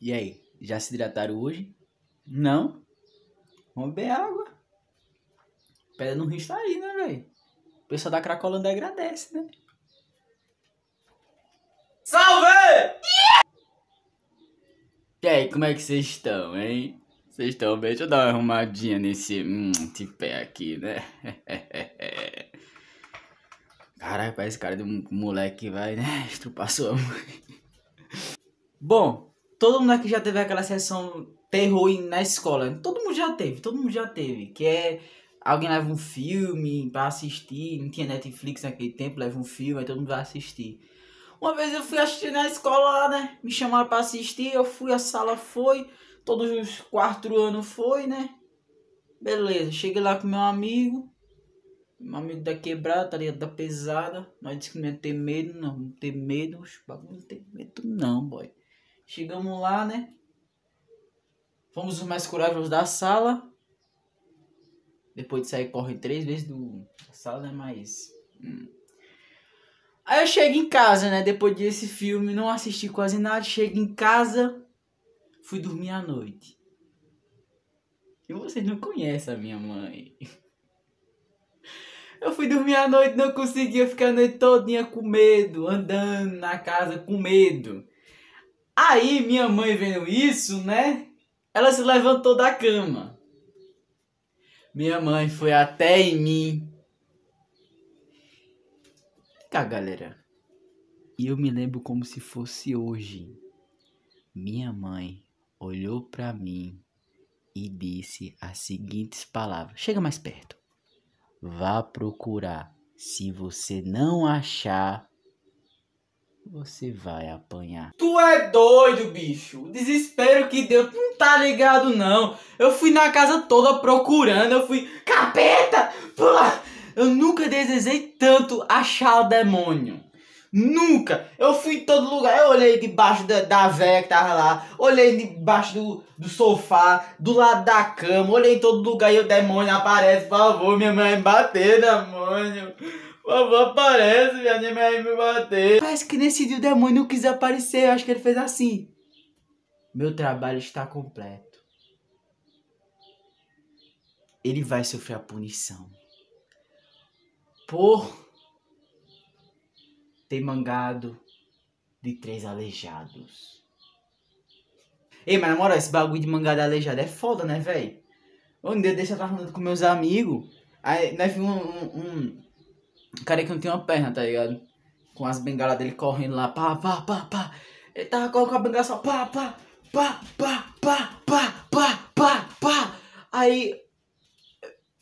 E aí, já se hidrataram hoje? Não? Vamos beber água. Pedra no rio está aí, né, velho? O pessoal da Cracolândia agradece, né? Salve! E aí, como é que vocês estão, hein? Vocês estão bem? Deixa eu dar uma arrumadinha nesse hum, pé aqui, né? Caralho, parece cara de um moleque que vai, né? Estrupar sua mãe. Bom, todo mundo aqui já teve aquela sessão terror na escola. Todo mundo já teve, todo mundo já teve. Que é alguém leva um filme pra assistir. Não tinha Netflix naquele tempo, leva um filme, aí todo mundo vai assistir. Uma vez eu fui assistir na escola né? Me chamaram pra assistir, eu fui, a sala foi. Todos os quatro anos foi, né? Beleza, cheguei lá com meu amigo. Meu amigo da quebrada, tá ligado? Da pesada. Nós disse que não ia ter medo, não. Não ter medo. Os bagulho não tem medo, não, boy. Chegamos lá, né? Fomos os mais corajosos da sala. Depois de sair, correm três vezes do, da sala, né? Mas. Hum. Aí eu chego em casa, né? Depois desse filme, não assisti quase nada. Chego em casa, fui dormir à noite. E vocês não conhecem a minha mãe. Eu fui dormir à noite, não conseguia ficar a noite todinha com medo, andando na casa com medo. Aí minha mãe vendo isso, né? Ela se levantou da cama. Minha mãe foi até em mim. Cá, galera. E eu me lembro como se fosse hoje. Minha mãe olhou para mim e disse as seguintes palavras: Chega mais perto. Vá procurar. Se você não achar, você vai apanhar. Tu é doido, bicho. O desespero que deu, tu não tá ligado não. Eu fui na casa toda procurando, eu fui capeta. Pula. Eu nunca desejei tanto achar o demônio. Nunca! Eu fui em todo lugar. Eu olhei debaixo da, da véia que tava lá. Olhei debaixo do, do sofá, do lado da cama. Olhei em todo lugar e o demônio aparece. Por favor, minha mãe bater, demônio. Favor, aparece, minha mãe vai me bater. Parece que nesse dia o demônio não quis aparecer. Eu acho que ele fez assim. Meu trabalho está completo. Ele vai sofrer a punição. Por ter mangado de três aleijados. Ei, mas na moral, esse bagulho de mangado aleijado é foda, né, velho? Um dia eu tava falando com meus amigos. Aí nós vimos um, um, cara que não tem uma perna, tá ligado? Com as bengalas dele correndo lá, pá, pá, pá, pá. Ele tava com a bengala só, pá, pá, pá, pá, pá, pá, pá, pá, pá. Aí,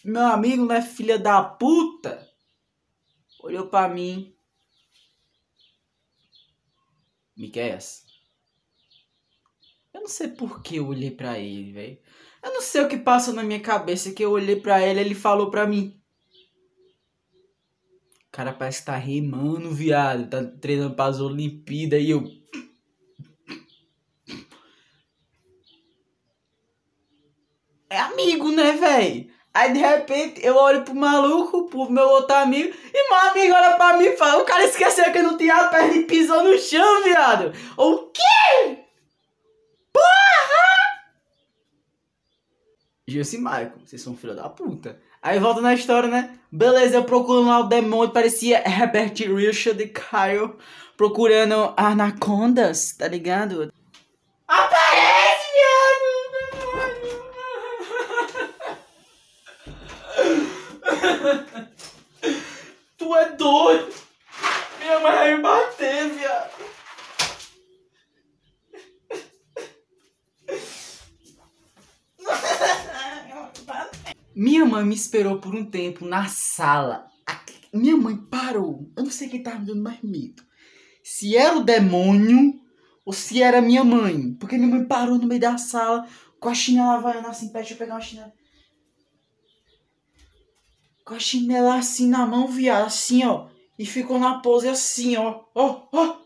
meu amigo, né, filha da puta, olhou pra mim. Miqueias. Eu não sei por que eu olhei pra ele, velho. Eu não sei o que passou na minha cabeça que eu olhei pra ele ele falou pra mim cara parece que tá remando, viado. Tá treinando para as Olimpíadas e eu. É amigo, né, velho? Aí de repente eu olho pro maluco, pro meu outro amigo, e meu amigo olha pra mim e fala: O cara esqueceu que não tinha a perna e pisou no chão, viado. O quê? Jussi Michael, vocês são filho da puta. Aí volta na história, né? Beleza, eu procurando lá o demônio, parecia Herbert Richard Kyle procurando anacondas, tá ligado? Aparece, viado! tu é doido! Minha mãe vai me bater, viado! Minha mãe me esperou por um tempo na sala. Minha mãe parou. Eu não sei quem tava me dando mais medo. Se era o demônio ou se era minha mãe. Porque minha mãe parou no meio da sala com a chinela havaiana assim. Deixa eu pegar uma chinela. Com a chinela assim na mão, viado. Assim, ó. E ficou na pose assim, ó. Ó, ó.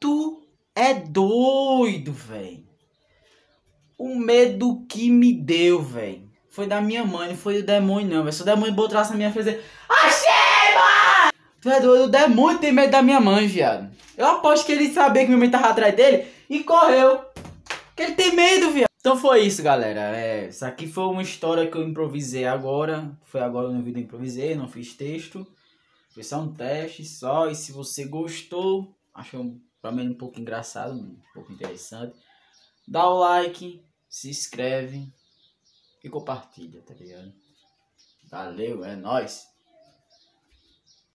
Tu é doido, velho. O medo que me deu, velho. Foi da minha mãe, não foi do demônio, não, velho. Se o demônio botasse na minha frente, achei! Tu é doido, o demônio tem medo da minha mãe, viado. Eu aposto que ele sabia que minha mãe tava atrás dele e correu. Que ele tem medo, viado. Então foi isso, galera. É, isso aqui foi uma história que eu improvisei agora. Foi agora no vídeo eu improvisei, não fiz texto. Foi só um teste só. E se você gostou, achou pra mim um pouco engraçado, um pouco interessante, dá o like, se inscreve e compartilha, tá ligado? Valeu, é nóis!